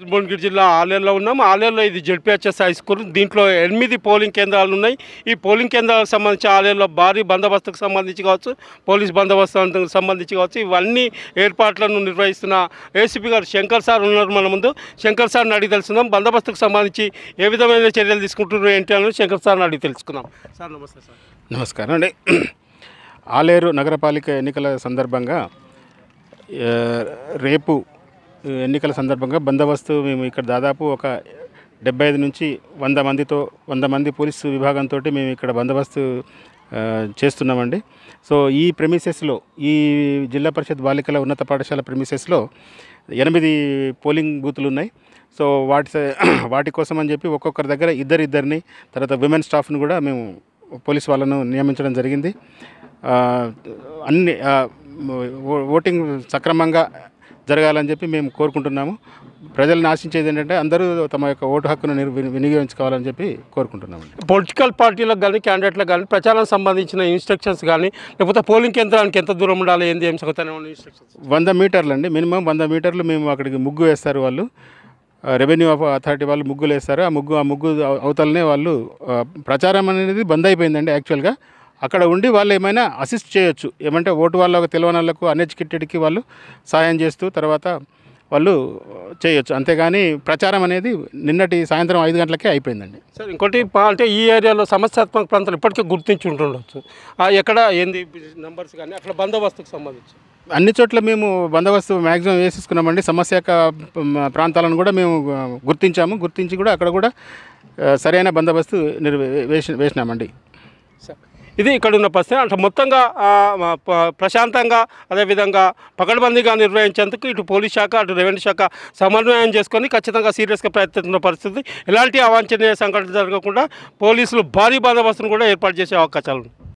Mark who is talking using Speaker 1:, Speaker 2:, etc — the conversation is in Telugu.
Speaker 1: భువనగిరి జిల్లా ఆలేరులో ఉన్నాం. ఆలేరులో ఇది జడ్పీహెచ్ఎస్ హై స్కూల్. దీంట్లో ఎనిమిది పోలింగ్ కేంద్రాలు ఉన్నాయి. ఈ పోలింగ్ కేంద్రాలకు సంబంధించి ఆలేరులో భారీ బందోబస్తుకు సంబంధించి కావచ్చు పోలీస్ బందోబస్తుకు సంబంధించి కావచ్చు ఇవన్నీ ఏర్పాట్లను నిర్వహిస్తున్న ఏసీపీ గారు శంకర్ సార్ ఉన్నారు మన ముందు. శంకర్ సార్ని అడిగి తెలుసుకుందాం. బందోబస్తుకు సంబంధించి ఏ విధమైన చర్యలు తీసుకుంటున్నారు ఏంటి అని శంకర్ సార్ని అడిగి తెలుసుకుందాం. సార్ నమస్తే సార్.
Speaker 2: నమస్కారం అండి. ఆలేరు నగరపాలిక ఎన్నికల సందర్భంగా రేపు ఎన్నికల సందర్భంగా బందోబస్తు మేము ఇక్కడ దాదాపు ఒక డెబ్బై ఐదు నుంచి వంద మందితో వంద మంది పోలీసు విభాగంతో మేము ఇక్కడ బందోబస్తు చేస్తున్నామండి. సో ఈ ప్రెమిసెస్లో ఈ జిల్లా పరిషత్ బాలికల ఉన్నత పాఠశాల ప్రెమిసెస్లో ఎనిమిది పోలింగ్ బూతులు ఉన్నాయి. సో వాటి వాటి కోసం అని చెప్పి ఒక్కొక్కరి దగ్గర ఇద్దరిద్దరిని తర్వాత విమెన్ స్టాఫ్ను కూడా మేము పోలీస్ వాళ్ళను నియమించడం జరిగింది. అన్ని ఓటింగ్ సక్రమంగా జరగాలని చెప్పి మేము కోరుకుంటున్నాము. ప్రజలను ఆశించేది ఏంటంటే అందరూ తమ యొక్క ఓటు హక్కును వినియోగించుకోవాలని చెప్పి కోరుకుంటున్నాము.
Speaker 1: పొలిటికల్ పార్టీలకు కానీ క్యాండిడేట్లకు కానీ ప్రచారం సంబంధించిన ఇన్స్ట్రక్షన్స్ కానీ లేకపోతే పోలింగ్ కేంద్రానికి ఎంత దూరం ఉండాలి ఏంది ఏం ఇన్స్ట్రక్షన్స్.
Speaker 2: వంద మీటర్లు అండి మినిమం వంద మీటర్లు మేము అక్కడికి ముగ్గు వేస్తారు వాళ్ళు. రెవెన్యూ అథారిటీ వాళ్ళు ముగ్గులు వేస్తారు. ఆ ముగ్గు ఆ ముగ్గు అవ- అవతలనే వాళ్ళు ప్రచారం అనేది బంద్ అయిపోయిందండి యాక్చువల్గా. అక్కడ ఉండి వాళ్ళు ఏమైనా అసిస్ట్ చేయొచ్చు. ఏమంటే ఓటు వాళ్ళకు తెలియని వాళ్ళకు అన్ఎడ్యుకేటెడ్కి వాళ్ళు సహాయం చేస్తూ తర్వాత వాళ్ళు చేయొచ్చు. అంతేగాని ప్రచారం అనేది నిన్నటి సాయంత్రం ఐదు గంటలకే అయిపోయిందండి.
Speaker 1: సార్ ఇంకోటి అంటే ఈ ఏరియాలో సమస్యాత్మక ప్రాంతాలు ఇప్పటికే గుర్తించి ఉంటుండొచ్చు. ఎక్కడ ఏంది నంబర్స్ కానీ అట్లా బందోబస్తుకు సంబంధించి.
Speaker 2: అన్ని చోట్ల మేము బందోబస్తు మ్యాక్సిమం వేసేసుకున్నామండి. సమస్యక మ, ప్రాంతాలను కూడా మేము గుర్తించాము. గుర్తించి కూడా అక్కడ కూడా సరైన బందోబస్తు నిర్వ వేసి వేసినామండి.
Speaker 1: సార్ ఇది ఇక్కడ ఉన్న పరిస్థితి. అంటే మొత్తంగా ప్రశాంతంగా అదేవిధంగా పకడ్బందీగా నిర్వహించేందుకు ఇటు పోలీస్ శాఖ అటు రెవెన్యూ శాఖ సమన్వయం చేసుకొని ఖచ్చితంగా సీరియస్గా ప్రయత్నిస్తున్న పరిస్థితి. ఎలాంటి అవాంఛనీయ సంఘటన జరగకుండా పోలీసులు భారీ బందోబస్తును కూడా ఏర్పాటు చేసే అవకాశాలు